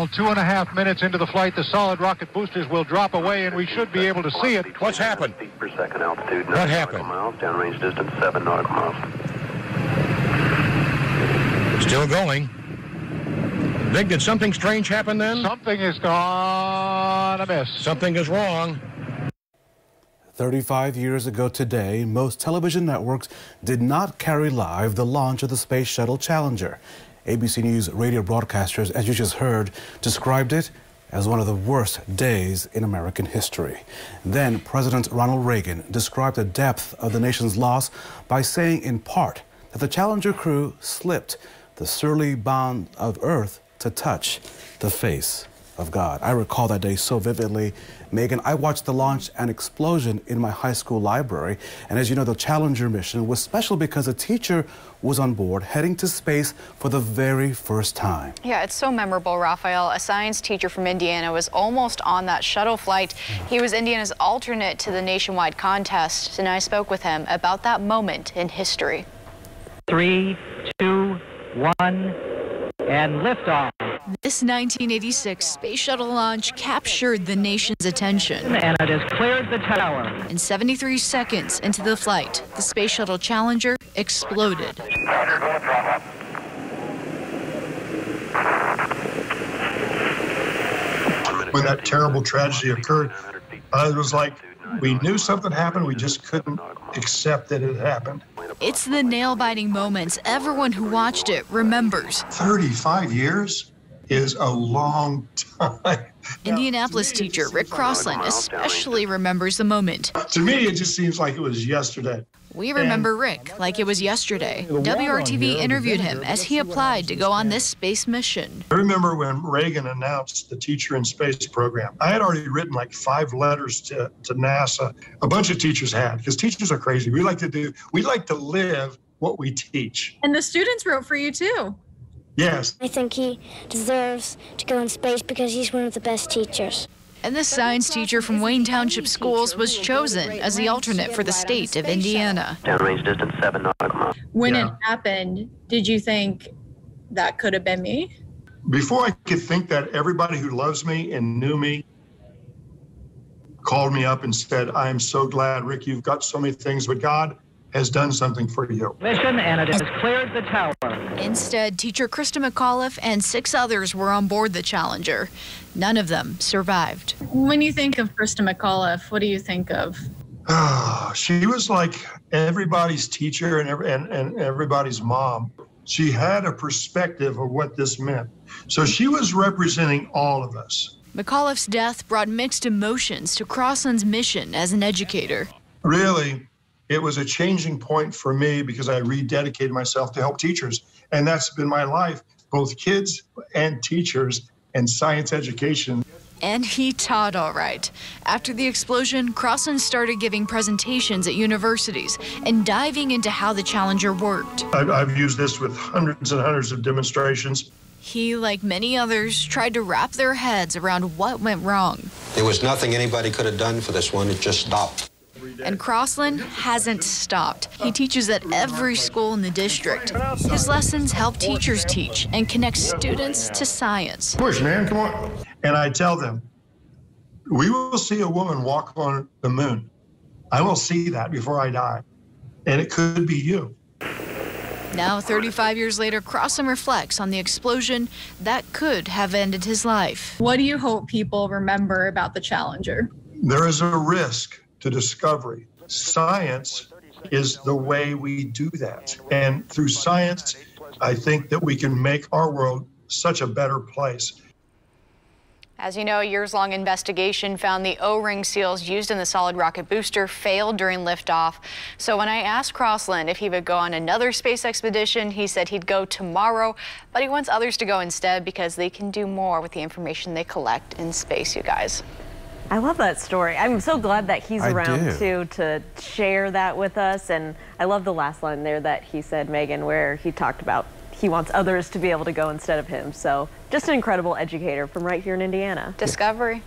Well, two and a half minutes into the flight, the solid rocket boosters will drop away, and we should be able to see it. What's happened? Feet per second altitude. What happened? Miles, downrange distance seven nautical miles. Still going. Vic, did something strange happen then? Something is gone amiss. Something is wrong. 35 years ago today, most television networks did not carry live the launch of the Space Shuttle Challenger. ABC News radio broadcasters, as you just heard, described it as one of the worst days in American history. Then President Ronald Reagan described the depth of the nation's loss by saying in part that the Challenger crew slipped the surly bound of Earth to touch the face of God. I recall that day so vividly. Megan, I watched the launch and explosion in my high school library. And as you know, the Challenger mission was special because a teacher was on board heading to space for the very first time. Yeah, it's so memorable, Raphael. A science teacher from Indiana was almost on that shuttle flight. He was Indiana's alternate to the nationwide contest, and I spoke with him about that moment in history. Three, two, one, and liftoff. This 1986 space shuttle launch captured the nation's attention. And it has cleared the tower. In 73 seconds into the flight, the Space Shuttle Challenger exploded. When that terrible tragedy occurred, I was like, we knew something happened, we just couldn't accept that it happened. It's the nail biting moments everyone who watched it remembers. 35 years is a long time. Indianapolis teacher Rick Crosslin especially remembers the moment. Uh, to me, it just seems like it was yesterday. We remember Rick like it was yesterday. WRTV interviewed him as he applied to go on this space mission. I remember when Reagan announced the Teacher in Space program. I had already written like five letters to, to NASA. A bunch of teachers had, because teachers are crazy. We like to do, we like to live what we teach. And the students wrote for you too. Yes. I think he deserves to go in space because he's one of the best teachers. And this science teacher from Wayne Township Schools was chosen as the alternate for the state of Indiana. Downrange distance seven nautical miles. When Yeah. it happened, did you think that could have been me? Before I could think that, everybody who loves me and knew me called me up and said, I am so glad, Rick, you've got so many things, but God has done something for you. Mission, and it has cleared the tower. Instead, teacher Christa McAuliffe and six others were on board the Challenger. None of them survived. When you think of Christa McAuliffe, what do you think of? Ah, she was like everybody's teacher and, every, and, and everybody's mom. She had a perspective of what this meant. So she was representing all of us. McAuliffe's death brought mixed emotions to Crosslin's mission as an educator. Really, it was a changing point for me because I rededicated myself to help teachers. And that's been my life, both kids and teachers and science education. And he taught all right. After the explosion, Crosslin started giving presentations at universities and diving into how the Challenger worked. I've, I've used this with hundreds and hundreds of demonstrations. He, like many others, tried to wrap their heads around what went wrong. There was nothing anybody could have done for this one. It just stopped. And Crosslin hasn't stopped. He teaches at every school in the district. His lessons help teachers teach and connect students to science. Push, man, come on. And I tell them, we will see a woman walk on the moon. I will see that before I die. And it could be you. Now, 35 years later, Crosslin reflects on the explosion that could have ended his life. What do you hope people remember about the Challenger? There is a risk to discovery. Science is the way we do that. And through science, I think that we can make our world such a better place. As you know, a years long investigation found the O ring seals used in the solid rocket booster failed during liftoff. So when I asked Crosslin if he would go on another space expedition, he said he'd go tomorrow, but he wants others to go instead because they can do more with the information they collect in space, you guys. I love that story. I'm so glad that he's I around do. too to share that with us. And I love the last line there that he said, Megan, where he talked about he wants others to be able to go instead of him. So just an incredible educator from right here in Indiana. Discovery.